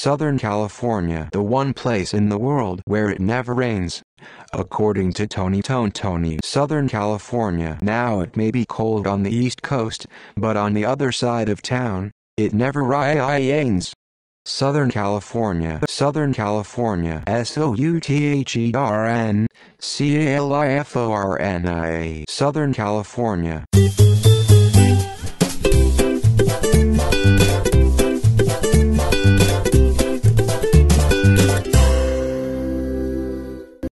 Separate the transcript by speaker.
Speaker 1: Southern California, the one place in the world where it never rains. According to Toni Tone Tony, Southern California, now it may be cold on the East Coast, but on the other side of town, it never rains. Southern California, Southern California, S O U T H E R N C A L I F O R N I A, Southern California.